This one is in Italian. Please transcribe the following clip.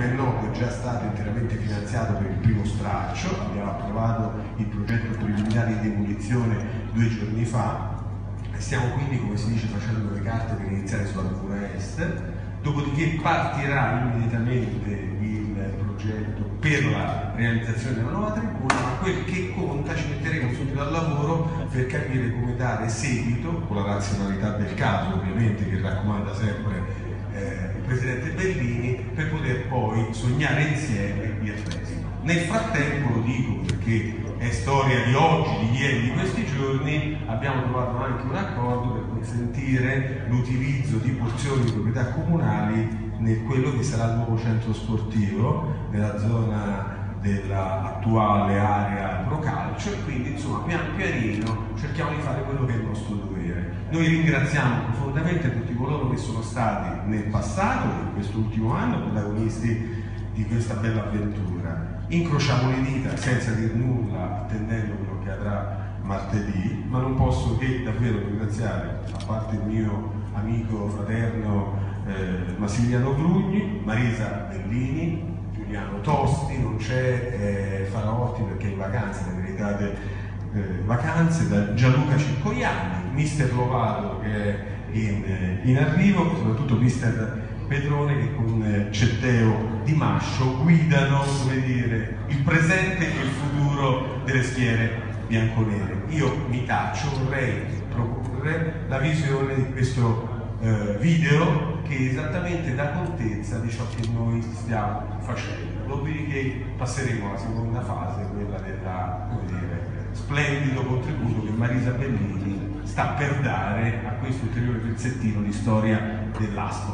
è noto, è già stato interamente finanziato per il primo straccio, abbiamo approvato il progetto preliminare di demolizione due giorni fa. E stiamo quindi, come si dice, facendo le carte per iniziare sulla laguna est, dopodiché partirà immediatamente il progetto per la realizzazione della nuova tribuna, ma quel che conta ci metteremo subito al lavoro per capire come dare seguito, con la razionalità del caso ovviamente che raccomanda sempre eh, il Presidente Bellini poi sognare insieme il resto. Nel frattempo, lo dico perché è storia di oggi, di ieri, di questi giorni, abbiamo trovato anche un accordo per consentire l'utilizzo di porzioni di proprietà comunali nel quello che sarà il nuovo centro sportivo nella zona dell'attuale area pro calcio e quindi insomma pian pianino cerchiamo di fare quello che è il nostro dovere. Noi ringraziamo profondamente tutti coloro che sono stati nel passato, in quest'ultimo anno, protagonisti di questa bella avventura. Incrociamo le dita senza dir nulla, attendendo quello che avrà martedì, ma non posso che davvero ringraziare, a parte il mio amico fraterno eh, Massimiliano Grugni, Marisa Bellini, Giuliano Tosti, non c'è eh, Faraotti perché è in vacanza, le meritate eh, vacanze, da Gianluca Circoiani, mister Lovato che è in, eh, in arrivo, soprattutto mister Pedrone che con eh, Cetteo Di Mascio guidano dire, il presente e il futuro delle schiere bianconere. Io mi taccio, vorrei proporre la visione di questo eh, video che esattamente dà contezza di ciò che noi stiamo facendo. Dopodiché passeremo alla seconda fase, quella del splendido contributo che Marisa Bellini sta per dare a questo ulteriore pezzettino di storia dell'Aspo.